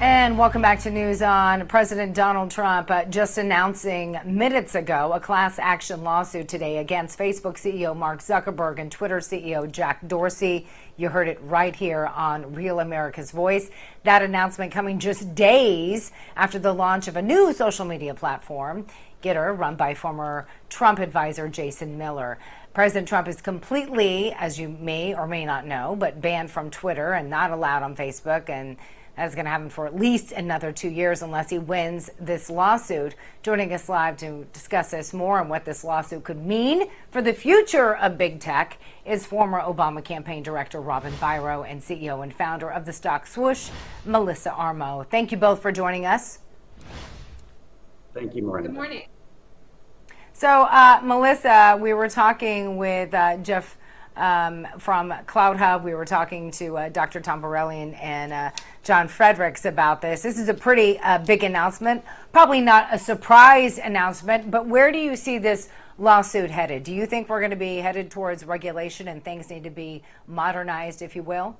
And welcome back to News on. President Donald Trump uh, just announcing minutes ago a class action lawsuit today against Facebook CEO Mark Zuckerberg and Twitter CEO Jack Dorsey. You heard it right here on Real America's Voice. That announcement coming just days after the launch of a new social media platform, GETTR, run by former Trump advisor Jason Miller. President Trump is completely, as you may or may not know, but banned from Twitter and not allowed on Facebook and that's going to happen for at least another two years unless he wins this lawsuit. Joining us live to discuss this more and what this lawsuit could mean for the future of big tech is former Obama campaign director Robin Biro and CEO and founder of the stock swoosh, Melissa Armo. Thank you both for joining us. Thank you, Miranda. Good morning. So, uh, Melissa, we were talking with uh, Jeff um, from CloutHub. We were talking to uh, Dr. Tom Borelli and uh, John Fredericks about this. This is a pretty uh, big announcement, probably not a surprise announcement, but where do you see this lawsuit headed? Do you think we're going to be headed towards regulation and things need to be modernized, if you will?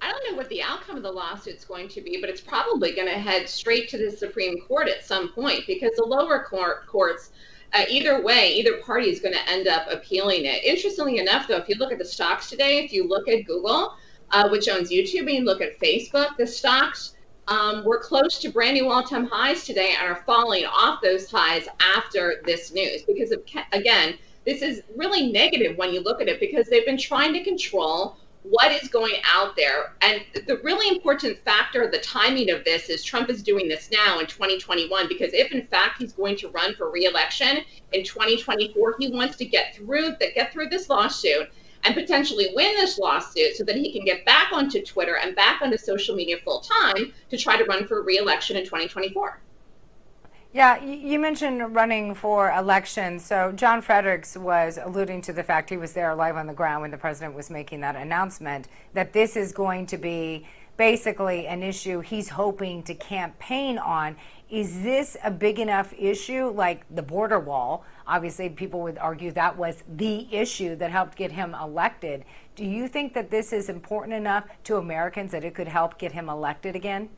I don't know what the outcome of the lawsuit is going to be, but it's probably going to head straight to the Supreme Court at some point because the lower court, courts uh, either way, either party is going to end up appealing it. Interestingly enough, though, if you look at the stocks today, if you look at Google, uh, which owns YouTube, and you look at Facebook, the stocks um, were close to brand new all-time highs today and are falling off those highs after this news. Because of, again, this is really negative when you look at it because they've been trying to control what is going out there. And the really important factor, the timing of this is Trump is doing this now in 2021 because if in fact he's going to run for reelection in 2024, he wants to get through that get through this lawsuit and potentially win this lawsuit so that he can get back onto Twitter and back onto social media full time to try to run for reelection in 2024. Yeah, you mentioned running for election. So John Fredericks was alluding to the fact he was there live on the ground when the president was making that announcement that this is going to be basically an issue he's hoping to campaign on. Is this a big enough issue like the border wall? Obviously, people would argue that was the issue that helped get him elected. Do you think that this is important enough to Americans that it could help get him elected again?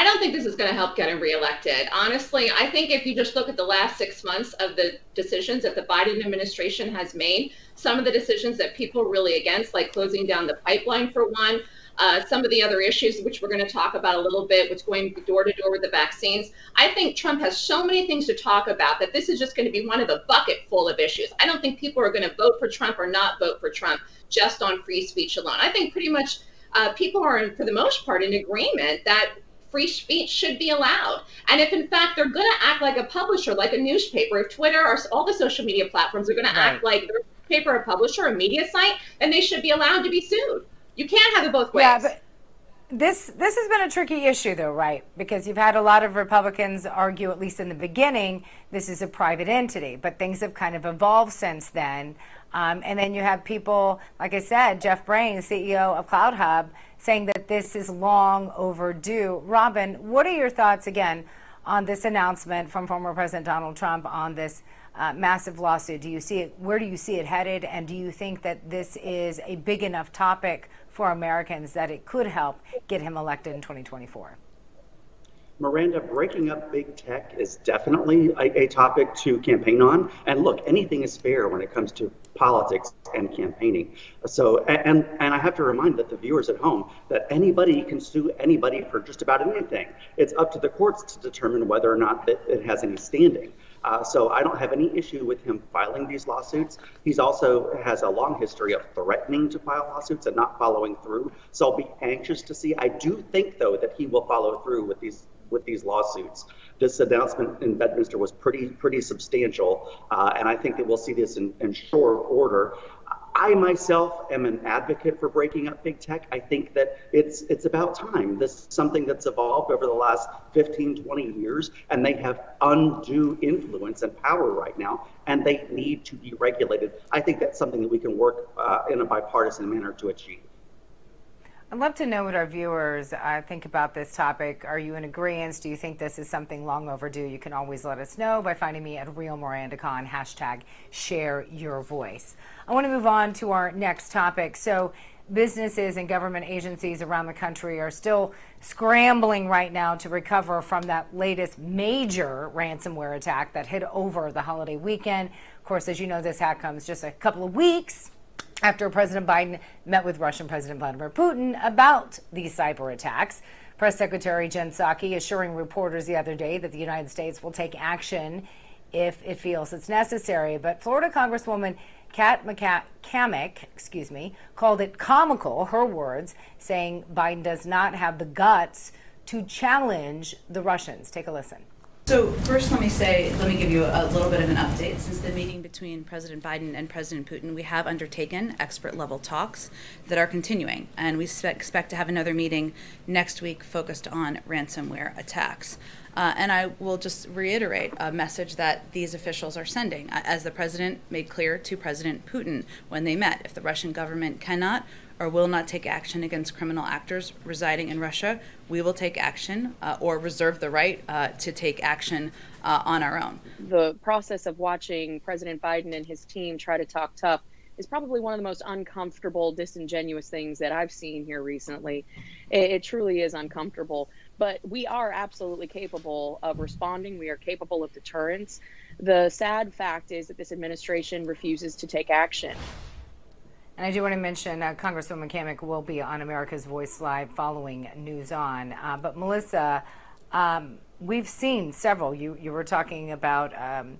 I don't think this is going to help get him reelected. Honestly, I think if you just look at the last six months of the decisions that the Biden administration has made, some of the decisions that people are really against, like closing down the pipeline for one, uh, some of the other issues, which we're going to talk about a little bit, which going door to door with the vaccines. I think Trump has so many things to talk about that this is just going to be one of a bucket full of issues. I don't think people are going to vote for Trump or not vote for Trump just on free speech alone. I think pretty much uh, people are, for the most part, in agreement that free speech should be allowed. And if in fact they're going to act like a publisher, like a newspaper, if Twitter or all the social media platforms are going to act like they're a paper, a publisher, a media site, then they should be allowed to be sued. You can't have it both ways. Yeah, but this this has been a tricky issue though, right? Because you've had a lot of Republicans argue, at least in the beginning, this is a private entity, but things have kind of evolved since then. Um, and then you have people, like I said, Jeff Brain, CEO of CloutHub, saying that this is long overdue. Robin, what are your thoughts again on this announcement from former President Donald Trump on this uh, massive lawsuit? Do you see it? Where do you see it headed? And do you think that this is a big enough topic for Americans that it could help get him elected in 2024? Miranda, breaking up big tech is definitely a, a, topic to campaign on. And look, anything is fair when it comes to politics and campaigning. So, and and I have to remind that the viewers at home that anybody can sue anybody for just about anything. It's up to the courts to determine whether or not it, it has any standing. Uh, so I don't have any issue with him filing these lawsuits. He's also has a long history of threatening to file lawsuits and not following through. So I'll be anxious to see. I do think though that he will follow through with these with these lawsuits. This announcement in Bedminster was pretty pretty substantial, uh, and I think that we'll see this in, in short order. I myself am an advocate for breaking up big tech. I think that it's it's about time. This is something that's evolved over the last 15, 20 years, and they have undue influence and power right now, and they need to be regulated. I think that's something that we can work uh, in a bipartisan manner to achieve. I'd love to know what our viewers uh, think about this topic. Are you in agreement? Do you think this is something long overdue? You can always let us know by finding me at Real Miranda Khan, hashtag share your voice. I want to move on to our next topic. So businesses and government agencies around the country are still scrambling right now to recover from that latest major ransomware attack that hit over the holiday weekend. Of course, as you know, this hack comes just a couple of weeks after President Biden met with Russian President Vladimir Putin about these cyber attacks. Press Secretary Jen Psaki assuring reporters the other day that the United States will take action if it feels it's necessary. But Florida Congresswoman Kat Cammack, excuse me, called it comical, her words, saying Biden does not have the guts to challenge the Russians. Take a listen. So first, let me say, let me give you a little bit of an update. Since the meeting between President Biden and President Putin, we have undertaken expert-level talks that are continuing, and we expect to have another meeting next week focused on ransomware attacks. Uh, and I will just reiterate a message that these officials are sending, as the president made clear to President Putin when they met. If the Russian government cannot or will not take action against criminal actors residing in Russia, we will take action uh, or reserve the right uh, to take action uh, on our own. The process of watching President Biden and his team try to talk tough is probably one of the most uncomfortable, disingenuous things that I've seen here recently. It, it truly is uncomfortable but we are absolutely capable of responding. We are capable of deterrence. The sad fact is that this administration refuses to take action. And I do want to mention uh, Congresswoman Cammack will be on America's Voice Live following News On. Uh, but Melissa, um, we've seen several. You you were talking about. Um,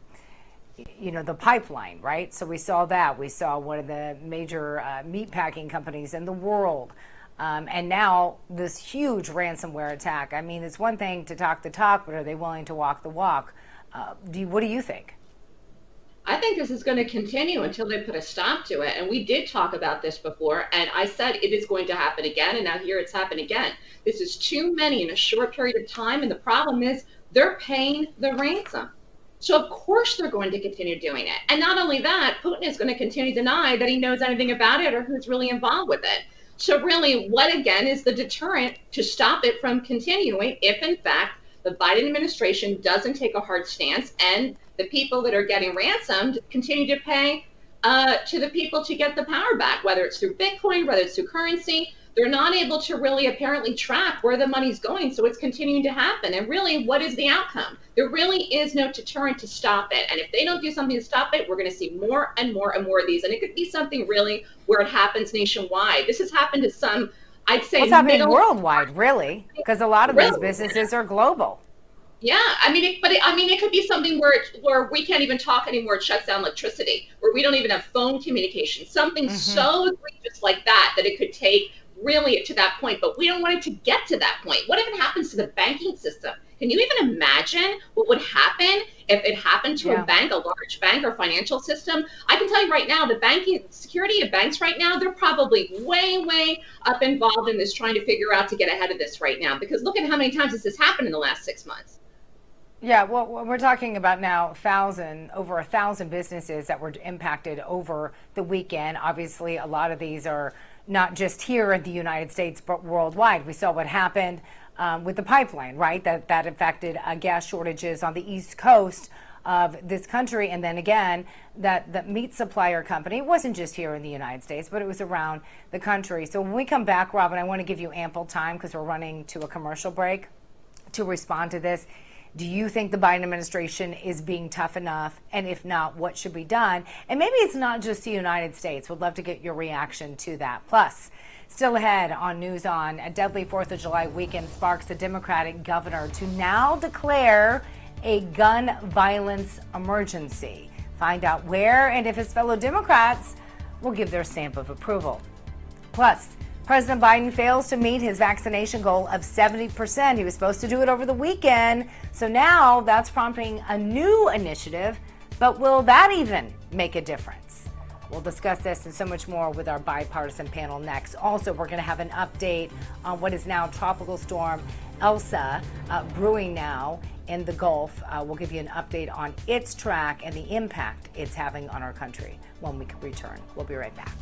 you know the pipeline, right? So we saw that. We saw one of the major uh, meat packing companies in the world um, and now this huge ransomware attack. I mean, it's one thing to talk the talk, but are they willing to walk the walk? Uh, do you, what do you think? I think this is going to continue until they put a stop to it. And we did talk about this before, and I said it is going to happen again, and now here it's happened again. This is too many in a short period of time, and the problem is they're paying the ransom. So of course they're going to continue doing it. And not only that, Putin is going to continue to deny that he knows anything about it or who's really involved with it. So, really, what again is the deterrent to stop it from continuing if, in fact, the Biden administration doesn't take a hard stance and the people that are getting ransomed continue to pay uh, to the people to get the power back, whether it's through Bitcoin, whether it's through currency? They're not able to really apparently track where the money's going. So it's continuing to happen. And really, what is the outcome? There really is no deterrent to stop it. And if they don't do something to stop it, we're going to see more and more and more of these. And it could be something really where it happens nationwide. This has happened to some, I'd say, it's happening worldwide, really, because a lot of really? these businesses are global. Yeah, I mean, it, but it, I mean, it could be something where it, where we can't even talk anymore. It shuts down electricity, where we don't even have phone communication. Something mm-hmm. so egregious like that that it could take really to that point, but we don't want it to get to that point. What if it happens to the banking system? Can you even imagine what would happen if it happened to yeah. a bank, a large bank or financial system? I can tell you right now, the banking security of banks right now, they're probably way, way up involved in this, trying to figure out to get ahead of this right now. Because look at how many times this has happened in the last six months. Yeah, well, we're talking about now thousand, over a thousand businesses that were impacted over the weekend. Obviously, a lot of these are not just here in the United States, but worldwide. We saw what happened um, with the pipeline, right? That, that affected uh, gas shortages on the East Coast of this country. And then again, that the meat supplier company wasn't just here in the United States, but it was around the country. So when we come back, Robin, I want to give you ample time because we're running to a commercial break to respond to this. Do you think the Biden administration is being tough enough? And if not, what should be done? And maybe it's not just the United States. Would love to get your reaction to that. Plus, Still ahead on News On, a deadly 4th of July weekend sparks a Democratic governor to now declare a gun violence emergency. Find out where and if his fellow Democrats will give their stamp of approval. Plus, President Biden fails to meet his vaccination goal of 70%. He was supposed to do it over the weekend. So now that's prompting a new initiative. But will that even make a difference? We'll discuss this and so much more with our bipartisan panel next. Also, we're going to have an update on what is now Tropical Storm Elsa uh, brewing now in the Gulf. Uh, we'll give you an update on its track and the impact it's having on our country when we return. We'll be right back.